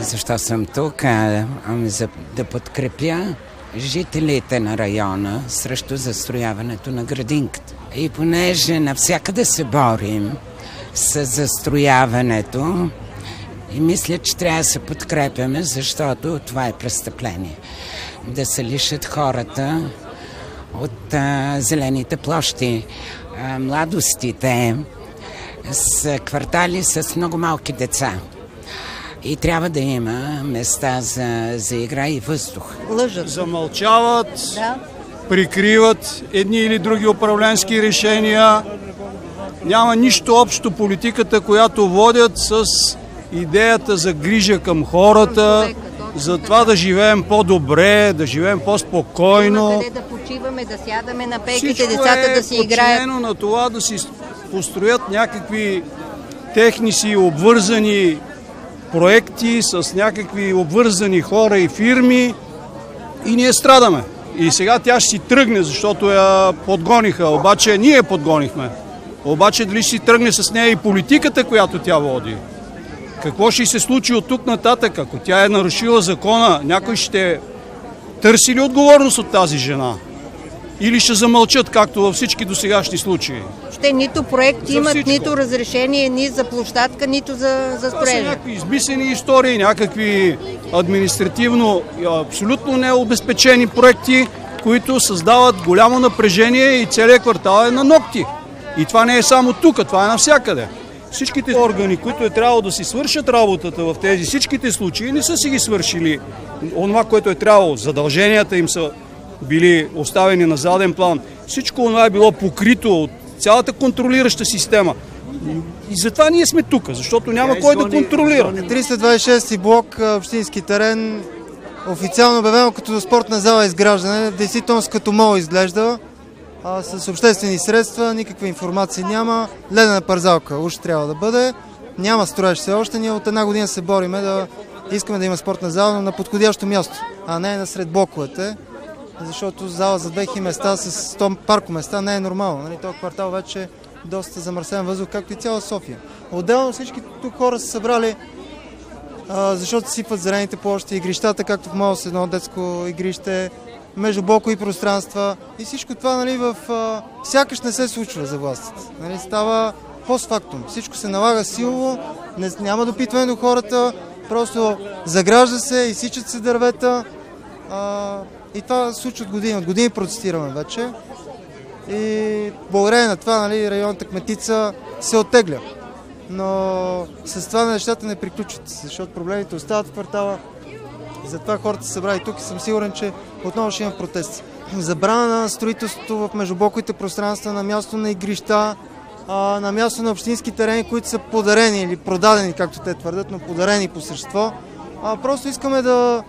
Защо съм тук? Ами за да подкрепя жителите на района срещу застрояването на градинката. И понеже навсякъде се борим с застрояването, и мисля, че трябва да се подкрепяме, защото това е престъпление. Да се лишат хората от а, зелените площи. А, младостите с квартали с много малки деца. И трябва да има места за, за игра и въздух. Лъжат. Замълчават, да. прикриват едни или други управленски решения. Няма нищо общо политиката, която водят с идеята за грижа към хората, за това да живеем по-добре, да живеем по-спокойно. Да почиваме, да сядаме на пейките, децата е да си играят. Всичко на това да си построят някакви техни си обвързани проекти с някакви обвързани хора и фирми и ние страдаме. И сега тя ще си тръгне, защото я подгониха. Обаче ние подгонихме. Обаче дали ще си тръгне с нея и политиката, която тя води? Какво ще се случи от тук нататък? Ако тя е нарушила закона, някой ще търси ли отговорност от тази жена? Или ще замълчат, както във всички досегашни случаи? Ще нито проект за имат, всичко. нито разрешение, ни за площадка, нито за, за строежа. Това са някакви измислени истории, някакви административно абсолютно необезпечени проекти, които създават голямо напрежение и целият квартал е на ногти. И това не е само тук, това е навсякъде всичките органи, които е трябвало да си свършат работата в тези всичките случаи, не са си ги свършили. Онова, което е трябвало, задълженията им са били оставени на заден план. Всичко това е било покрито от цялата контролираща система. И затова ние сме тук, защото няма кой да контролира. 326 блок, общински терен, официално обявено като спортна зала изграждане, действително като мол изглежда а, с обществени средства, никаква информация няма. Ледена парзалка уж трябва да бъде. Няма строеж все още. Ние от една година се бориме да искаме да има спортна зала, но на подходящо място, а не насред блоковете. Защото зала за 2000 места с 100 парко места не е нормално. Нали? Този квартал вече е доста замърсен въздух, както и цяла София. Отделно всички тук хора са събрали а, защото сипват зелените площи, игрищата, както в Молс едно детско игрище, между блокови пространства и всичко това нали, в, а, сякаш не се случва за властите. Нали, става постфактум. Всичко се налага силово, не, няма допитване до хората, просто загражда се, изсичат се дървета а, и това се случва от години. От години протестираме вече и благодарение на това нали, районната кметица се оттегля. Но с това нещата не приключват, защото проблемите остават в квартала, затова хората се събрали тук и съм сигурен, че отново ще има протести. Забрана на строителството в междублоковите пространства на място на игрища, на място на общински терени, които са подарени или продадени, както те твърдят, но подарени по същество. просто искаме да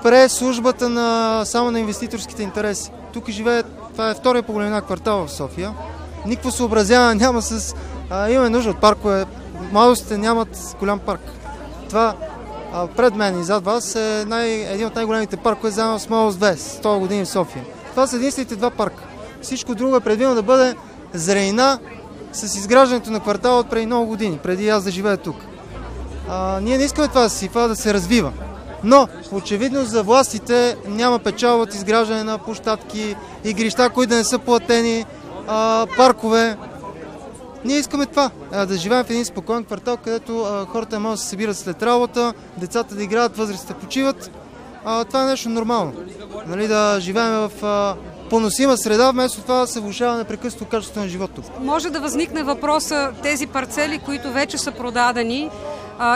спре службата на, само на инвеститорските интереси. Тук живее, това е втория по големина квартал в София. Никакво съобразяване няма с... А, имаме нужда от паркове. Малостите нямат голям парк. Това а пред мен и зад вас е най, един от най-големите паркове, заедно с Молос 2, 100 години в София. Това са единствените два парка. Всичко друго е предвидено да бъде зрейна с изграждането на квартала от преди много години, преди аз да живея тук. А, ние не искаме това да се сипва, да се развива. Но, очевидно за властите няма печал от изграждане на площадки, игрища, които да не са платени, а, паркове. Ние искаме това, да живеем в един спокоен квартал, където хората могат да се събират след работа, децата да играят, възрастите почиват. Това е нещо нормално. Нали, да живеем в поносима среда, вместо това да се влушава непрекъснато качеството на живота. Може да възникне въпроса тези парцели, които вече са продадени,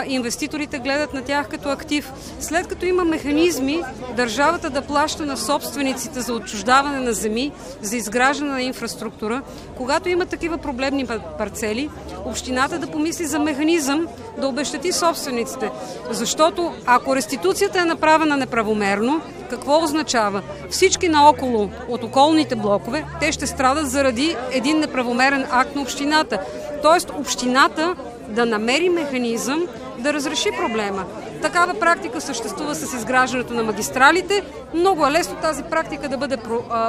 инвеститорите гледат на тях като актив. След като има механизми държавата да плаща на собствениците за отчуждаване на земи, за изграждане на инфраструктура, когато има такива проблемни парцели, общината да помисли за механизъм да обещати собствениците. Защото ако реституцията е направена неправомерно, какво означава? Всички наоколо от околните блокове, те ще страдат заради един неправомерен акт на общината. Тоест общината да намери механизъм да разреши проблема. Такава практика съществува с изграждането на магистралите. Много е лесно тази практика да бъде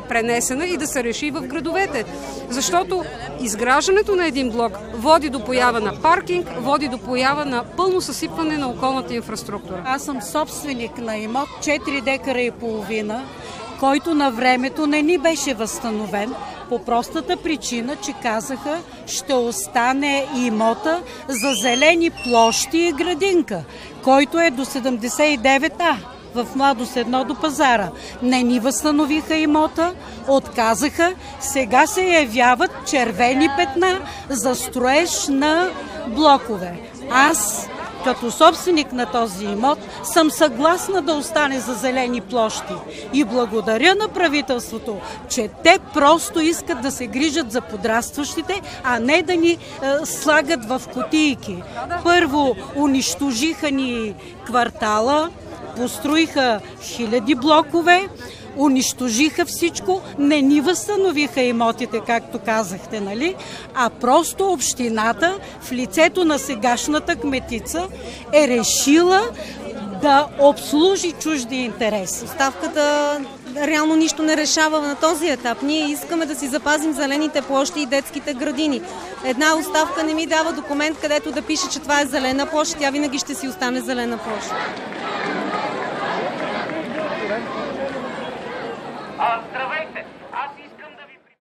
пренесена и да се реши в градовете. Защото изграждането на един блок води до поява на паркинг, води до поява на пълно съсипване на околната инфраструктура. Аз съм собственик на имот 4 декара и половина, който на времето не ни беше възстановен по простата причина, че казаха, ще остане имота за зелени площи и градинка, който е до 79А в младост едно до пазара. Не ни възстановиха имота, отказаха, сега се явяват червени петна за строеж на блокове. Аз като собственик на този имот съм съгласна да остане за зелени площи и благодаря на правителството, че те просто искат да се грижат за подрастващите, а не да ни е, слагат в котийки. Първо унищожиха ни квартала, построиха хиляди блокове, унищожиха всичко, не ни възстановиха имотите, както казахте, нали? А просто общината в лицето на сегашната кметица е решила да обслужи чужди интереси. Ставката реално нищо не решава на този етап. Ние искаме да си запазим зелените площи и детските градини. Една оставка не ми дава документ, където да пише, че това е зелена площ. Тя винаги ще си остане зелена площ. Острови